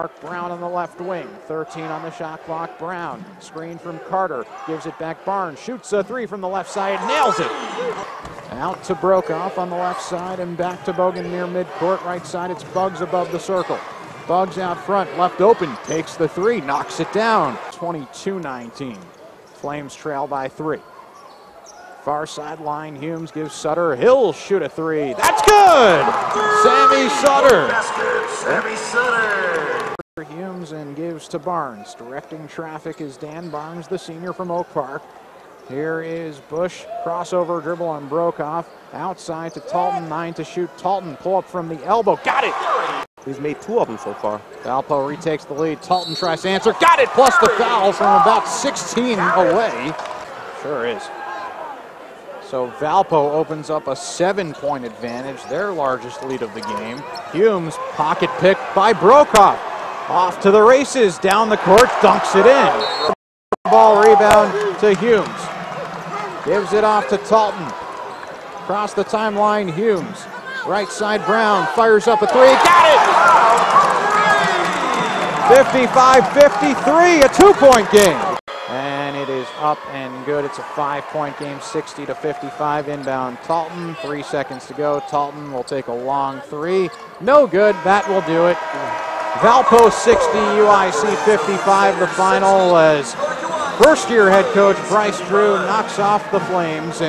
Mark Brown on the left wing. 13 on the shot clock. Brown. Screen from Carter. Gives it back. Barnes shoots a three from the left side. Nails it. Out to Broekhoff on the left side and back to Bogan near midcourt. Right side, it's Buggs above the circle. Buggs out front, left open, takes the three, knocks it down. 22 19. Flames trail by three. Far sideline, Humes gives Sutter. He'll shoot a three. That's good! Sammy Sutter. Sammy Sutter. Humes and gives to Barnes. Directing traffic is Dan Barnes, the senior from Oak Park. Here is Bush. Crossover dribble on Broekhoff. Outside to Talton. Nine to shoot. Talton pull up from the elbow. Got it! He's made two of them so far. Valpo retakes the lead. Talton tries to answer. Got it! Plus the foul from about 16 away. Sure is. So Valpo opens up a seven-point advantage, their largest lead of the game. Humes pocket pick by Broekhoff. Off to the races, down the court, dunks it in. Ball rebound to Humes. Gives it off to Talton. Across the timeline, Humes. Right side, Brown fires up a three. Got it! 55-53, a two-point game. And it is up and good. It's a five-point game, 60 to 55 inbound. Talton, three seconds to go. Talton will take a long three. No good. That will do it. Valpo 60, UIC 55. The final as first-year head coach Bryce Drew knocks off the Flames.